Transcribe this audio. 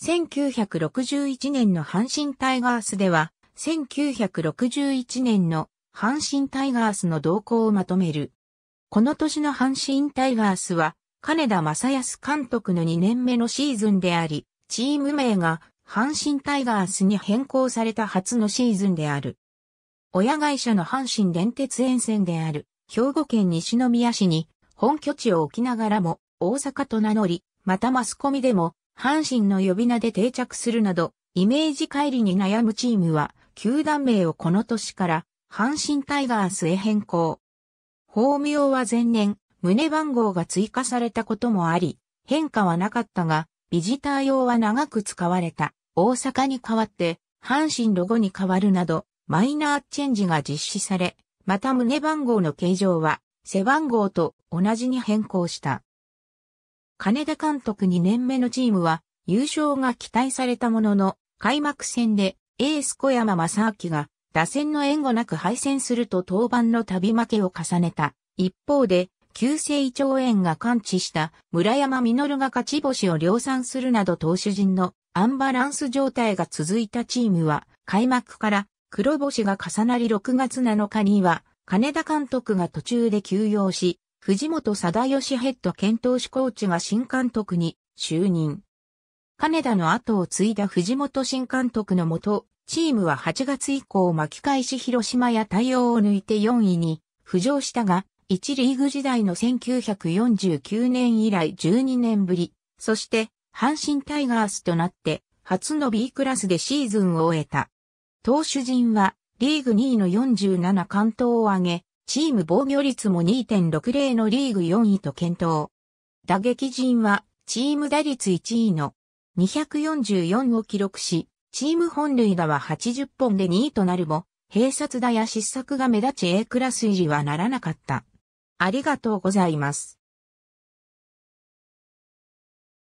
1961年の阪神タイガースでは、1961年の阪神タイガースの動向をまとめる。この年の阪神タイガースは、金田正康監督の2年目のシーズンであり、チーム名が阪神タイガースに変更された初のシーズンである。親会社の阪神電鉄沿線である兵庫県西宮市に本拠地を置きながらも大阪と名乗り、またマスコミでも阪神の呼び名で定着するなど、イメージ帰りに悩むチームは、球団名をこの年から阪神タイガースへ変更。法名は前年、胸番号が追加されたこともあり、変化はなかったが、ビジター用は長く使われた大阪に代わって阪神ロゴに変わるなど、マイナーチェンジが実施され、また胸番号の形状は背番号と同じに変更した。金田監督2年目のチームは優勝が期待されたものの、開幕戦でエース小山正明が打線の援護なく敗戦すると登板の旅負けを重ねた。一方で、急性胃腸炎が完治した村山実が勝ち星を量産するなど投手陣のアンバランス状態が続いたチームは開幕から黒星が重なり6月7日には金田監督が途中で休養し、藤本貞義ヘッド検討士コーチが新監督に就任。金田の後を継いだ藤本新監督のもと、チームは8月以降巻き返し広島や対応を抜いて4位に浮上したが、1リーグ時代の1949年以来12年ぶり、そして阪神タイガースとなって初の B クラスでシーズンを終えた。投手陣はリーグ2位の47関東を挙げ、チーム防御率も2.60のリーグ4位と検討。打撃陣はチーム打率1位の244を記録し、チーム本塁打は80本で2位となるも、併殺打や失策が目立ち A クラス入りはならなかった。ありがとうございます。